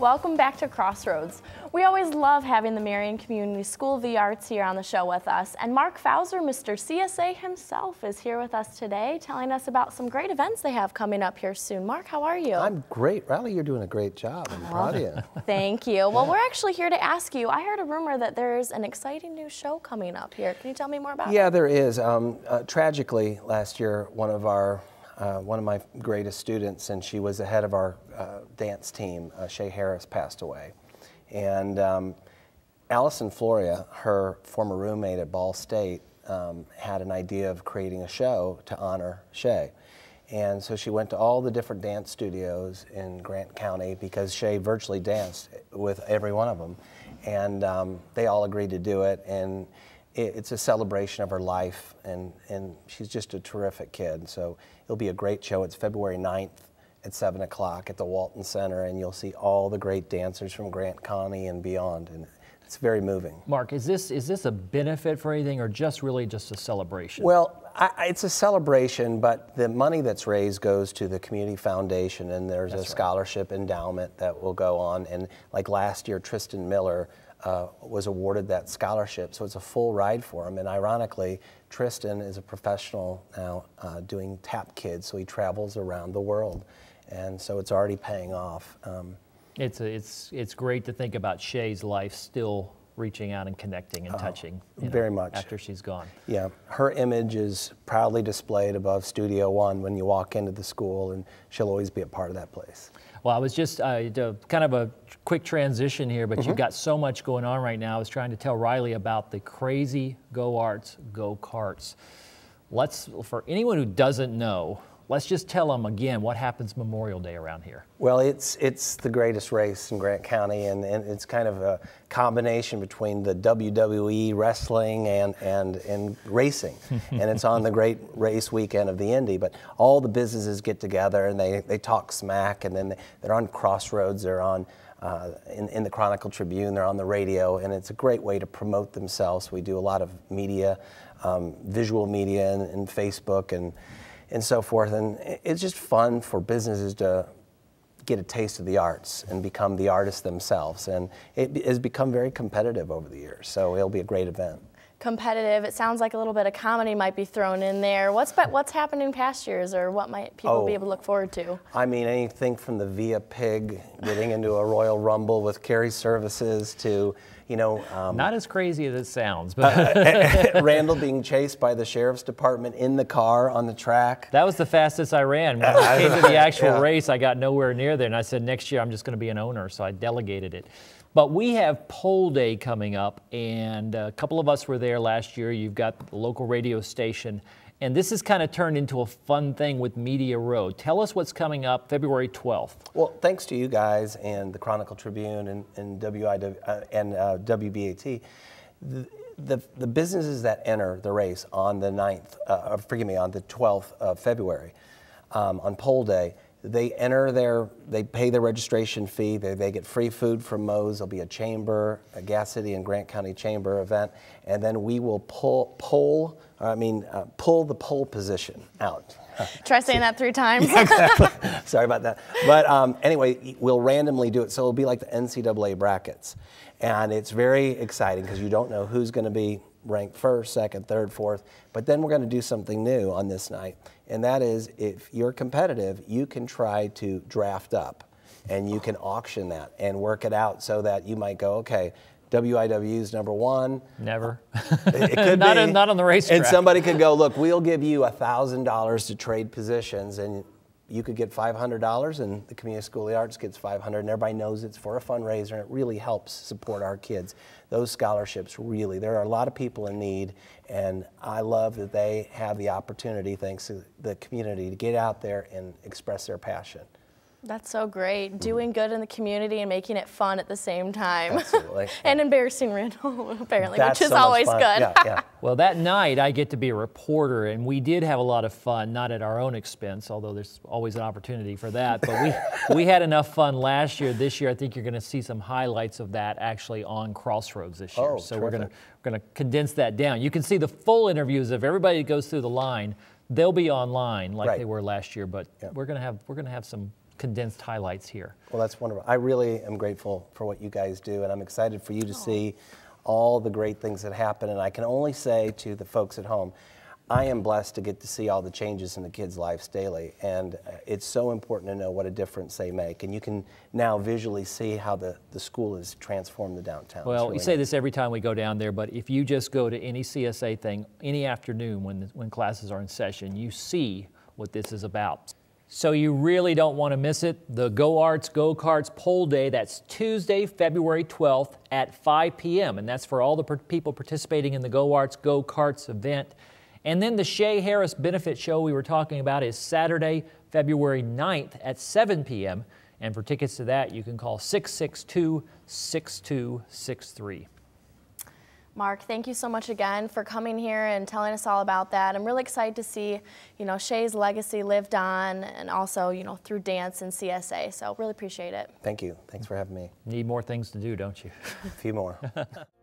Welcome back to Crossroads. We always love having the Marion Community School of the Arts here on the show with us. And Mark Fauser, Mr. CSA himself, is here with us today telling us about some great events they have coming up here soon. Mark, how are you? I'm great. Riley, you're doing a great job. I'm proud of you. Thank you. Well, we're actually here to ask you. I heard a rumor that there's an exciting new show coming up here. Can you tell me more about yeah, it? Yeah, there is. Um, uh, tragically, last year, one of our uh, one of my greatest students, and she was the head of our uh, dance team, uh, Shey Harris, passed away. And um, Allison Floria, her former roommate at Ball State, um, had an idea of creating a show to honor Shey. And so she went to all the different dance studios in Grant County because Shey virtually danced with every one of them. And um, they all agreed to do it. And it's a celebration of her life, and, and she's just a terrific kid. So it'll be a great show. It's February 9th at 7 o'clock at the Walton Center, and you'll see all the great dancers from Grant County and beyond. And it's very moving. Mark, is this, is this a benefit for anything or just really just a celebration? Well, I, it's a celebration, but the money that's raised goes to the community foundation, and there's that's a scholarship endowment that will go on. And like last year, Tristan Miller uh, was awarded that scholarship. So it's a full ride for him. And ironically, Tristan is a professional now uh, doing tap kids, so he travels around the world. And so it's already paying off. Um, it's, a, it's, it's great to think about Shey's life still reaching out and connecting and oh, touching. very know, much. After she's gone. Yeah, her image is proudly displayed above Studio One when you walk into the school, and she'll always be a part of that place. Well, I was just uh, kind of a quick transition here, but mm-hmm. you've got so much going on right now. I was trying to tell Riley about the crazy Go Arts Go Karts. Let's, for anyone who doesn't know, let's just tell them again what happens Memorial Day around here. Well, it's it's the greatest race in Grant County, and, and it's kind of a combination between the WWE wrestling and and and racing, and it's on the great race weekend of the Indy. But all the businesses get together and they they talk smack, and then they, they're on Crossroads, they're on. Uh, in, in the Chronicle Tribune, they're on the radio, and it's a great way to promote themselves. We do a lot of media, um, visual media, and, and Facebook, and and so forth. And it's just fun for businesses to get a taste of the arts and become the artists themselves. And it has become very competitive over the years, so it'll be a great event. Competitive. It sounds like a little bit of comedy might be thrown in there. What's what's happened in past years, or what might people oh, be able to look forward to? I mean, anything from the Via Pig getting into a Royal Rumble with Carey Services to you know. Um, Not as crazy as it sounds, but uh, Randall being chased by the sheriff's department in the car on the track. That was the fastest I ran. When it came to the actual yeah. race, I got nowhere near there, and I said next year I'm just going to be an owner, so I delegated it. But we have pole Day coming up, and a couple of us were there last year. You've got the local radio station and this has kind of turned into a fun thing with Media Row. Tell us what's coming up February 12th. Well, thanks to you guys and the Chronicle Tribune and, and, WIW, uh, and uh, WBAT, the, the, the, businesses that enter the race on the 9th, uh, forgive me, on the 12th of February, um, on pole day, they enter their, they pay their registration fee, they, they get free food from Moe's, there'll be a chamber, a Gas City and Grant County Chamber event, and then we will pull, poll, I mean, uh, pull the pole position out. Try saying that three times. yeah, exactly. Sorry about that. But um, anyway, we'll randomly do it. So it'll be like the NCAA brackets. And it's very exciting because you don't know who's going to be ranked first, second, third, fourth. But then we're going to do something new on this night. And that is if you're competitive, you can try to draft up and you can auction that and work it out so that you might go, okay, WIW is number one. Never. It could not, be. not on the racetrack. And somebody could go, look, we'll give you $1,000 to trade positions, and you could get $500, and the Community School of the Arts gets 500 and everybody knows it's for a fundraiser, and it really helps support our kids. Those scholarships really, there are a lot of people in need, and I love that they have the opportunity, thanks to the community, to get out there and express their passion. That's so great. Doing mm-hmm. good in the community and making it fun at the same time. Absolutely. and embarrassing Randall, apparently, That's which is so always good. Yeah, yeah. well, that night I get to be a reporter, and we did have a lot of fun, not at our own expense, although there's always an opportunity for that. But we, we had enough fun last year. This year, I think you're going to see some highlights of that actually on Crossroads this year. Oh, so terrific. we're going to we're going to condense that down. You can see the full interviews of everybody that goes through the line. They'll be online like right. they were last year, but yep. we're going to have we're going to have some condensed highlights here. Well, that's wonderful. I really am grateful for what you guys do, and I'm excited for you to see all the great things that happen. And I can only say to the folks at home, I am blessed to get to see all the changes in the kids' lives daily, and uh, it's so important to know what a difference they make. And you can now visually see how the, the school has transformed the downtown. Well, really we say nice. this every time we go down there, but if you just go to any CSA thing, any afternoon when, when classes are in session, you see what this is about. So you really don't want to miss it. The Go Arts Go Karts Pole Day, that's Tuesday, February 12th at 5 p.m. And that's for all the people participating in the Go Arts Go Karts event. And then the Shey Harris Benefit Show we were talking about is Saturday, February 9th at 7 p.m. And for tickets to that, you can call 662 6263. Mark, thank you so much again for coming here and telling us all about that. I'm really excited to see, you know, Shey's legacy lived on and also, you know, through dance and CSA. So really appreciate it. Thank you. Thanks for having me. Need more things to do, don't you? A few more.